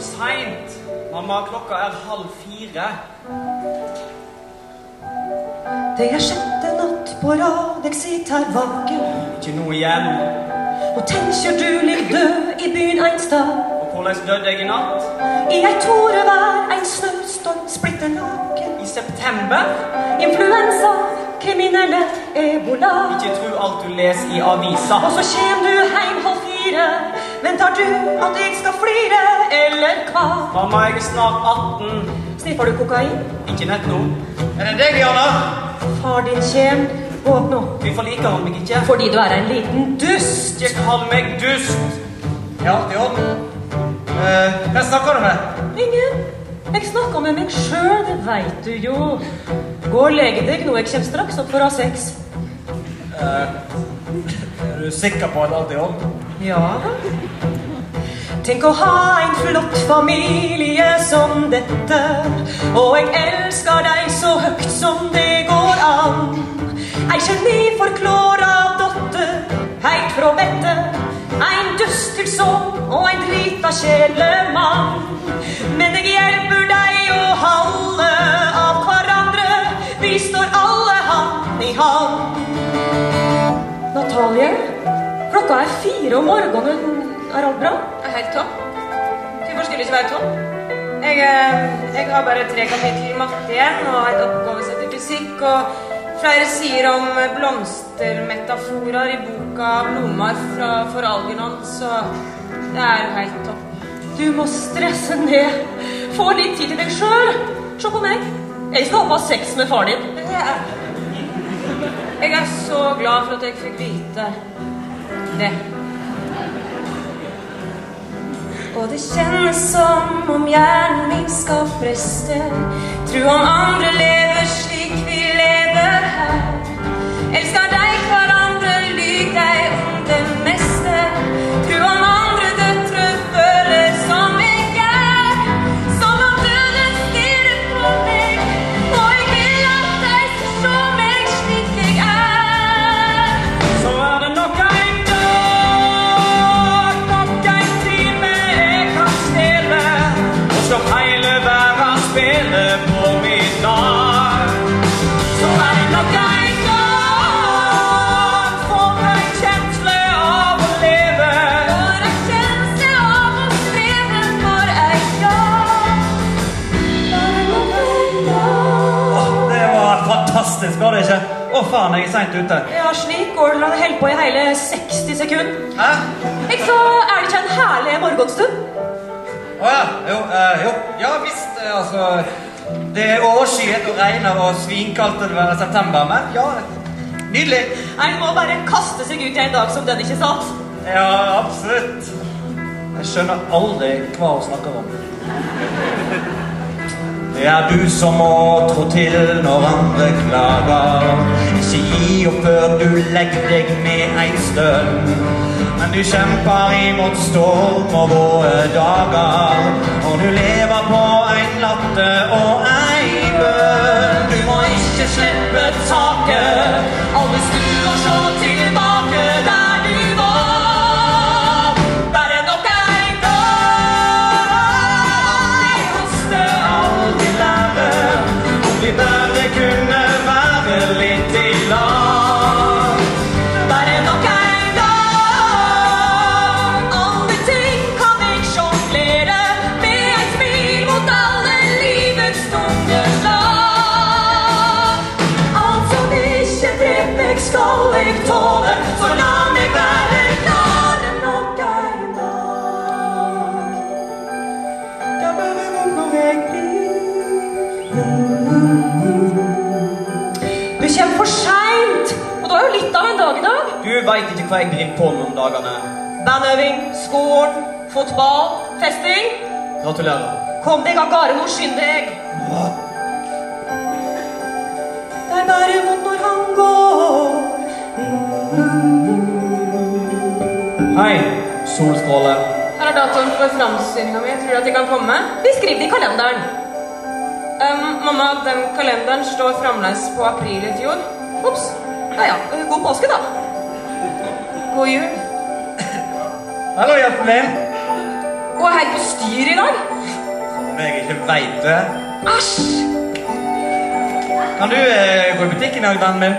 seint. Mamma, klokka er halv fire. Det er sjette natt på rad jeg sitter vaken. Ikke nå igjen. Og tenker du ligg død i byen Einstad. Og hvordan døde jeg i natt? I ei tårevær, ein snøstorm, splitter naken. I september? Influensa, kriminelle, ebola. Ikke tro alt du leser i avisa. Og så kjem du heim halv fire. Venter du at jeg skal flire, eller hva? Mamma, jeg er snart 18. Sniffer du kokain? Ikke nett nå. Er det deg, Diana? Far din kjem. Våkn nå. Hvorfor liker han meg ikke? Fordi du er en liten dust. Jeg kaller meg dust. Ja, det er orden. Uh, hvem snakker du med? Ingen. Jeg snakker med meg sjøl, det veit du jo. Gå og lege deg nå, jeg kommer straks opp for å ha sex. Er du sikker på at alt er i orden? Ja. Tenk å ha en flott familie som dette. Og jeg elsker deg så høyt som det går an. Ei geniforklåra dotter heilt fra vettet. Ein dust til sånn og ein drita kjelemann. Men jeg hjelper deg å halde Natalie, klokka er fire om morgenen. Er alt bra? er helt topp. Hvorfor skulle det ikke være topp? Jeg, eh, jeg har bare tre kapittel matte igjen og et oppgavesett i fysikk. Og flere sider om blomstermetaforer i boka 'Blomar fra, Algernon', så det er helt topp. Du må stresse ned. Få litt tid til deg sjøl. Se på meg. Jeg skal opp ha sex med far din. Jeg er, jeg er så glad for at jeg fikk vite det. Og det kjennes som om hjernen min skal friste. Tru om andre lever slik vi lever her. Elsker deg fantastisk, var det ikke? Å faen, jeg er seint ute. Ja, slik går det når det holder på i hele 60 sekunder. Hæ? Jeg sa, er det ikke en herlig morgenstund? Å ja. Jo, eh, jo. Ja visst, eh, altså Det er overskyet og regner og svinkaldt det være september, men ja Nydelig. En må bare kaste seg ut i en dag som den, ikke sant? Ja, absolutt. Jeg skjønner aldri hva hun snakker om. Det er du som må trå til når andre klager. Ikke gi opp før du legger deg med ei stund. Men du kjemper imot storm og våre dager. Og du lever på en latter og ei bønn. Du må ikke slippe Du veit ikke hva jeg driver på med om dagene. Bandøving, skolen, fotball, festing. Gratulerer. Kom deg av gårde nå, skynd deg. Det er bare vondt når han går. Hei, solstråle. Her er datoen for framsyninga mi. Tror du at de kan komme? Vi skriver det i kalenderen. Um, mamma, den kalenderen står fremdeles på april i fjor. Ops. Ja ja, god påske, da. God jul. Hallo, hjelpen min. Å, er helt på styr i dag. Som om jeg ikke veit det. Æsj! Kan du eh, gå i butikken i dag, vennen min?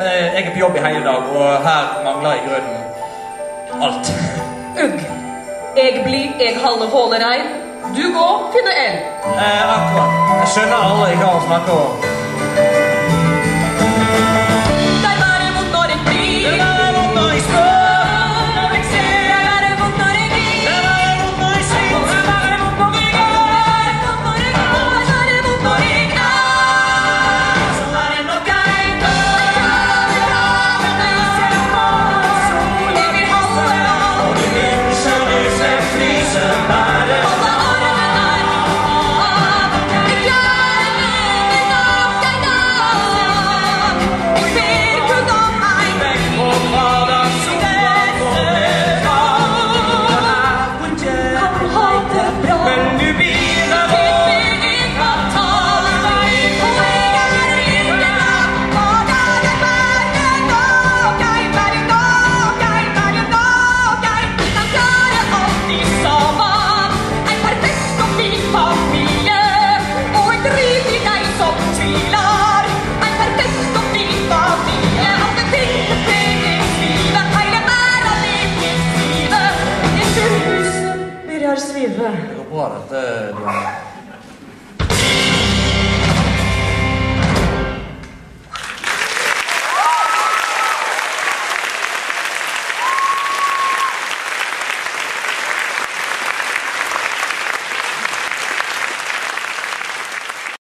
Eh, jeg er på jobb i hele dag, og her mangler jeg grunnen alt. Ugg. Jeg blir, jeg halve hålerein. Du går, finner en! Eh, akkurat. Jeg skjønner aldri hva hun snakker om. 在两